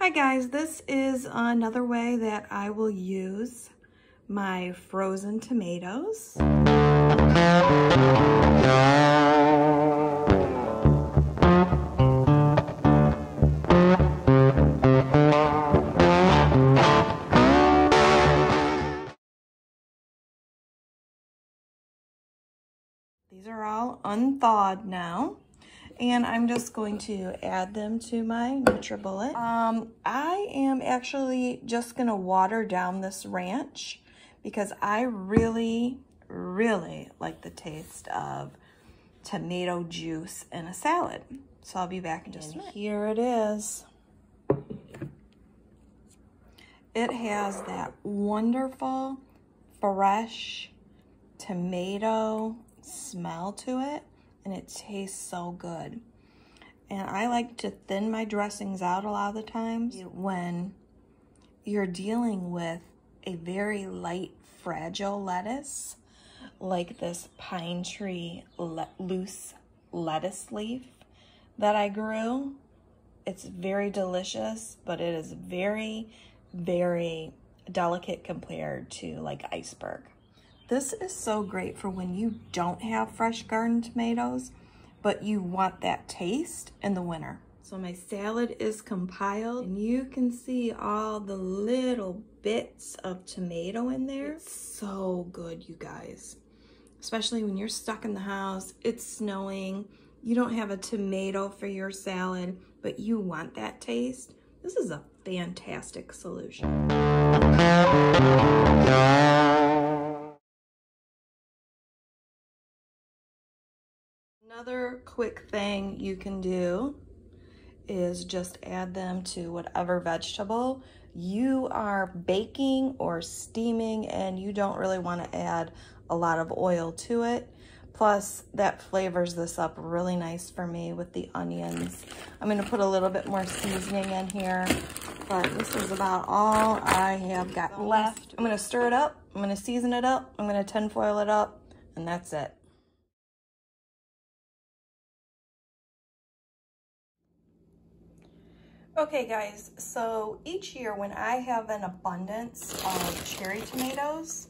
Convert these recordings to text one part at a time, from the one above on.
Hi guys, this is another way that I will use my frozen tomatoes. These are all unthawed now. And I'm just going to add them to my NutriBullet. Um, I am actually just gonna water down this ranch because I really, really like the taste of tomato juice in a salad. So I'll be back in just a minute. Here it is. It has that wonderful, fresh tomato smell to it and it tastes so good. And I like to thin my dressings out a lot of the times when you're dealing with a very light, fragile lettuce, like this pine tree le loose lettuce leaf that I grew. It's very delicious, but it is very, very delicate compared to like iceberg. This is so great for when you don't have fresh garden tomatoes, but you want that taste in the winter. So my salad is compiled and you can see all the little bits of tomato in there. It's so good, you guys. Especially when you're stuck in the house, it's snowing, you don't have a tomato for your salad, but you want that taste. This is a fantastic solution. Another quick thing you can do is just add them to whatever vegetable you are baking or steaming and you don't really want to add a lot of oil to it. Plus, that flavors this up really nice for me with the onions. I'm going to put a little bit more seasoning in here, but this is about all I have got left. I'm going to stir it up. I'm going to season it up. I'm going to tinfoil it up, and that's it. Okay guys, so each year when I have an abundance of cherry tomatoes,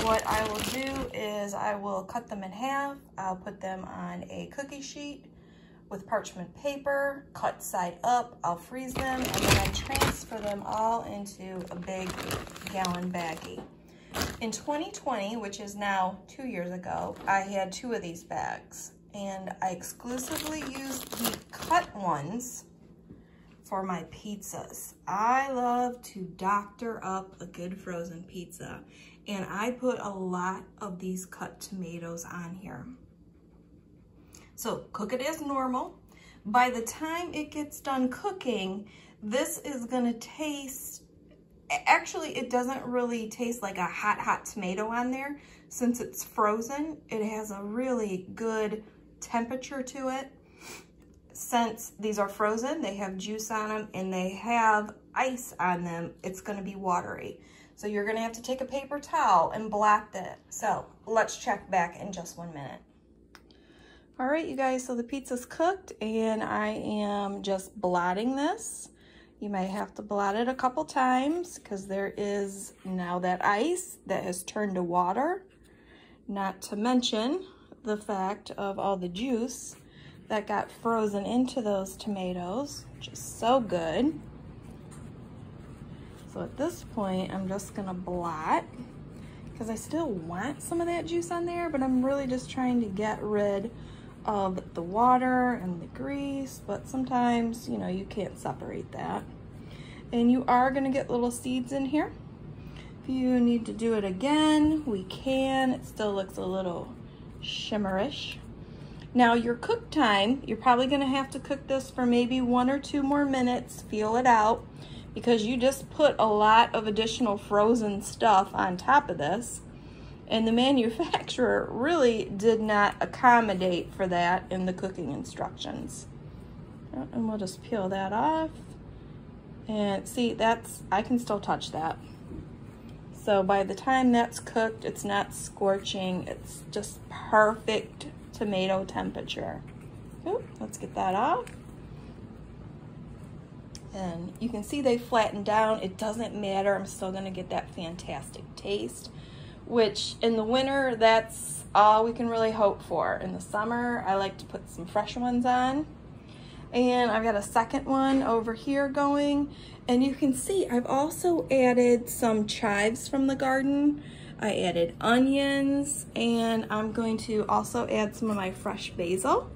what I will do is I will cut them in half. I'll put them on a cookie sheet with parchment paper, cut side up, I'll freeze them, and then I transfer them all into a big gallon baggie. In 2020, which is now two years ago, I had two of these bags, and I exclusively used the cut ones for my pizzas. I love to doctor up a good frozen pizza. And I put a lot of these cut tomatoes on here. So cook it as normal. By the time it gets done cooking, this is gonna taste, actually it doesn't really taste like a hot, hot tomato on there. Since it's frozen, it has a really good temperature to it since these are frozen, they have juice on them and they have ice on them, it's gonna be watery. So you're gonna have to take a paper towel and blot it. So let's check back in just one minute. All right, you guys, so the pizza's cooked and I am just blotting this. You may have to blot it a couple times because there is now that ice that has turned to water. Not to mention the fact of all the juice that got frozen into those tomatoes, which is so good. So at this point, I'm just gonna blot because I still want some of that juice on there, but I'm really just trying to get rid of the water and the grease, but sometimes, you know, you can't separate that. And you are gonna get little seeds in here. If you need to do it again, we can. It still looks a little shimmerish. Now your cook time, you're probably gonna have to cook this for maybe one or two more minutes, feel it out, because you just put a lot of additional frozen stuff on top of this. And the manufacturer really did not accommodate for that in the cooking instructions. Oh, and we'll just peel that off. And see, that's, I can still touch that. So by the time that's cooked, it's not scorching. It's just perfect tomato temperature. Let's get that off. And you can see they flattened down. It doesn't matter. I'm still going to get that fantastic taste, which in the winter, that's all we can really hope for. In the summer, I like to put some fresh ones on. And I've got a second one over here going. And you can see I've also added some chives from the garden. I added onions and I'm going to also add some of my fresh basil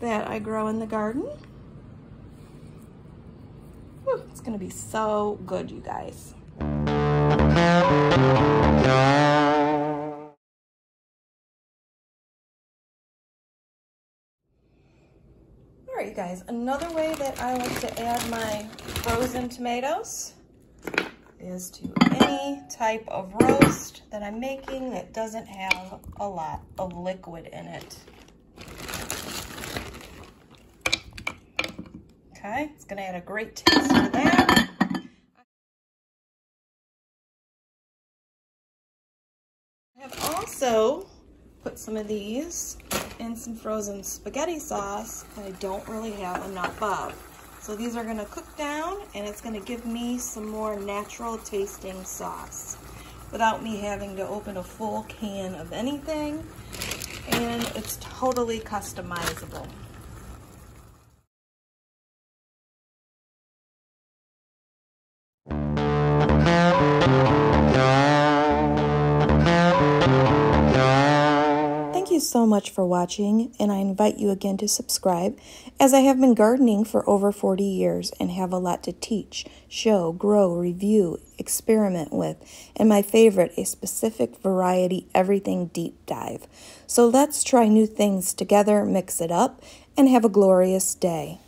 that I grow in the garden. Whew, it's gonna be so good, you guys. All right, you guys, another way that I like to add my frozen tomatoes is to any type of roast that I'm making that doesn't have a lot of liquid in it. Okay, it's gonna add a great taste to that. I have also put some of these in some frozen spaghetti sauce that I don't really have enough of. So these are gonna cook down and it's gonna give me some more natural tasting sauce without me having to open a full can of anything. And it's totally customizable. So much for watching, and I invite you again to subscribe, as I have been gardening for over 40 years and have a lot to teach, show, grow, review, experiment with, and my favorite, a specific variety everything deep dive. So let's try new things together, mix it up, and have a glorious day.